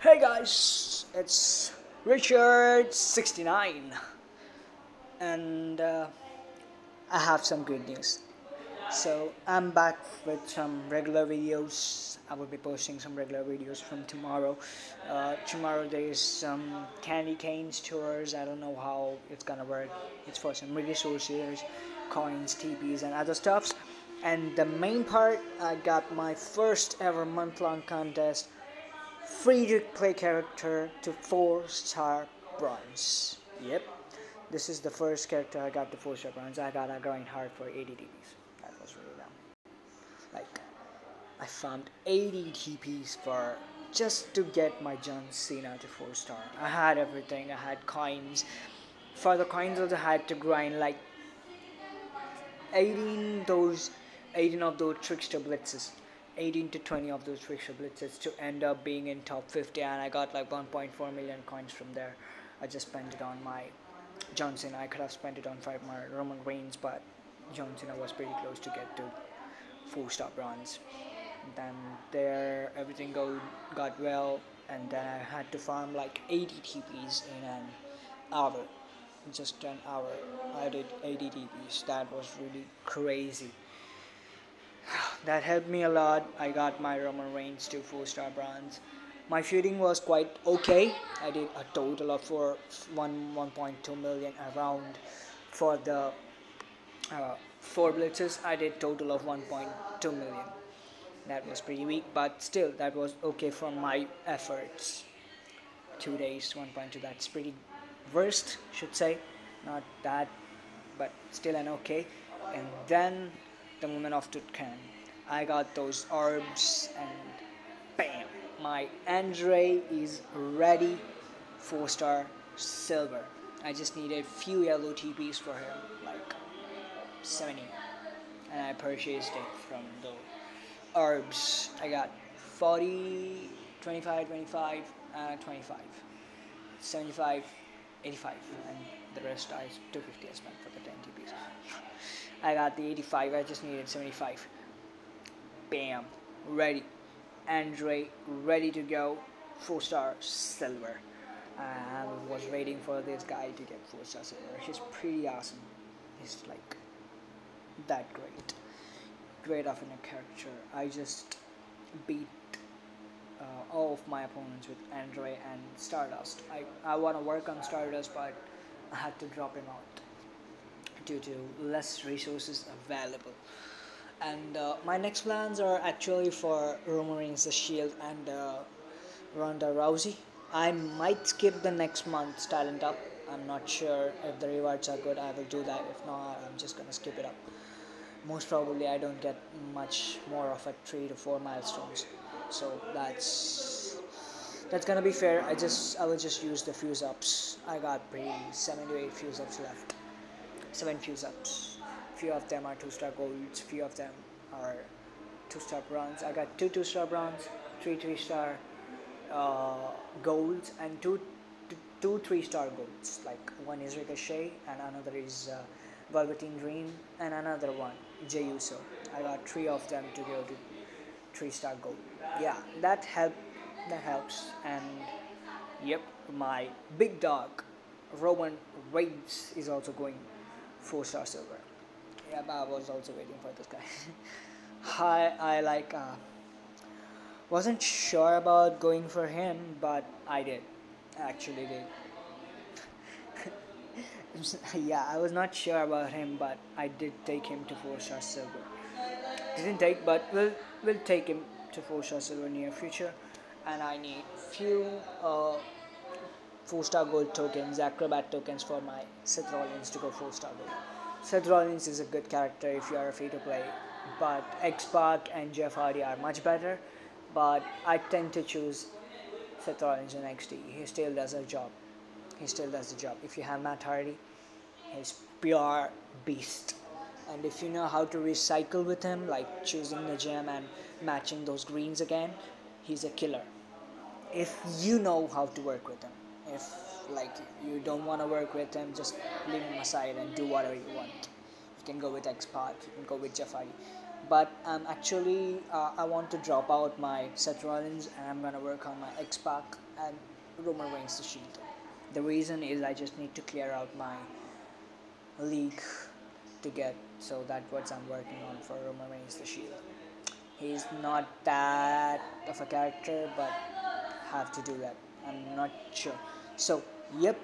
Hey guys, it's Richerd69 and uh, I have some good news. So I'm back with some regular videos. I will be posting some regular videos from tomorrow. Uh, tomorrow there is some candy canes tours. I don't know how it's gonna work. It's for some resources, coins, TPs, and other stuffs. And the main part, I got my first ever month-long contest free to play character to 4 star bronze. Yep, this is the first character I got to 4 star bronze. I got a grind hard for 80 TPs. That was really dumb. Like, I found 80 TPs for just to get my John Cena to 4 star. I had everything, I had coins. For the coins, also had to grind like 18 those 18 of those trickster blitzes 18 to 20 of those trickster blitzes to end up being in top 50 and I got like 1.4 million coins from there. I just spent it on my Johnson I could have spent it on five more Roman Reigns but Johnson I was pretty close to get to 4 star bronze. Then there everything go, got well and then I had to farm like 80 TPs in an hour. Just an hour. I did 80 TPs that was really crazy that helped me a lot. I got my Roman Reigns to 4 star bronze. My feuding was quite okay. I did a total of four, one, 1.2 million around for the uh, four blitzes. I did total of 1.2 million. That was pretty weak, but still, that was okay from my efforts. Two days, 1.2. That's pretty worst, should say. Not that, but still an okay. And then the moment of Tutkan. I got those orbs and bam, my Andre is ready, 4 star silver. I just needed a few yellow TPs for him, like 70. And I purchased it from the orbs. I got 40, 25, 25, uh, 25, 75, 85, and the rest I 250 I spent for the 10 TPs. I got the 85, I just needed 75. Bam, ready. Andre, ready to go. 4 star silver. I was waiting for this guy to get 4 star silver. He's pretty awesome. He's like that great. Great of in a character. I just beat uh, all of my opponents with Andre and Stardust. I, I want to work on Stardust, but I had to drop him out due to less resources available. And uh, my next plans are actually for Roman Reigns, The Shield, and uh, Ronda Rousey. I might skip the next month's talent up. I'm not sure if the rewards are good. I will do that. If not, I'm just gonna skip it up. Most probably, I don't get much more of a three to four milestones. So that's that's gonna be fair. I just I will just use the fuse ups. I got pretty seven to eight fuse ups left seven fuse ups. Few of them are two star golds, few of them are two star bronze. I got two two star bronze, three three star uh, golds, and two two three-star golds. Like one is Ricochet, and another is uh, Velveteen Dream, and another one Jey Uso. I got three of them to go to three star gold. Yeah, that help that helps. And yep, my big dog Roman Reigns is also going four star silver. Yeah, but I was also waiting for this guy. I I like uh, wasn't sure about going for him, but I did. I actually did. yeah, I was not sure about him, but I did take him to four star silver. Didn't take, but we'll we'll take him to four star silver near future. And I need few uh, 4 star gold tokens, acrobat tokens for my Seth Rollins to go 4 star gold. Seth Rollins is a good character if you are a free to play, but X Pac and Jeff Hardy are much better. But I tend to choose Seth Rollins in NXT. He still does a job. He still does the job. If you have Matt Hardy, he's pure beast. And if you know how to recycle with him, like choosing the gem and matching those greens again, he's a killer. If you know how to work with him if like you don't want to work with him just leave him aside and do whatever you want you can go with X-Pac you can go with Hardy but I'm actually uh, I want to drop out my Seth Rollins and I'm gonna work on my X Pac and Roman Reigns the Shield. The reason is I just need to clear out my league to get so that's what I'm working on for Roman Reigns the Shield. He's not that of a character, but have to do that. I'm not sure. So, yep,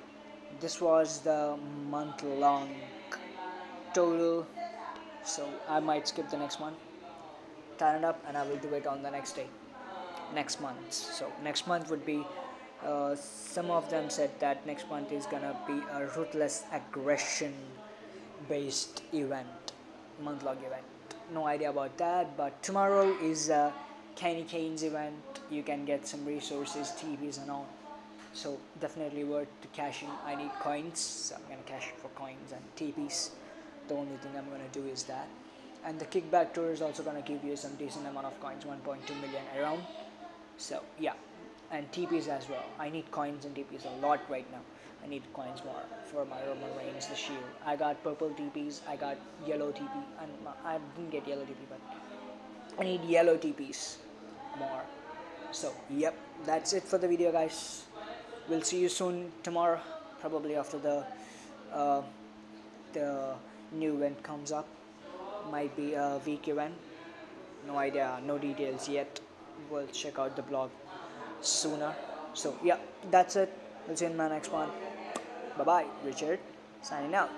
this was the month long total. So I might skip the next one. Turn it up and I will do it on the next day. Next month. So next month would be uh, some of them said that next month is gonna be a ruthless aggression based event. Month long event. No idea about that but tomorrow is a Kenny Kane's event. You can get some resources TPs and all so definitely worth to cashing I need coins so I'm gonna cash for coins and TPs the only thing I'm gonna do is that. And the kickback tour is also gonna give you some decent amount of coins 1.2 million around. So yeah. And TPs as well. I need coins and TPs a lot right now. I need coins more for my Roman Reigns the shield I got purple TPs I got yellow TP and I didn't get yellow TP but I need yellow TPs more. So yep. That's it for the video guys we'll see you soon tomorrow probably after the uh, the new event comes up. Might be a week event. No idea no details yet. We'll check out the blog sooner. So yeah that's it. We'll see you in my next one. Bye bye richard signing out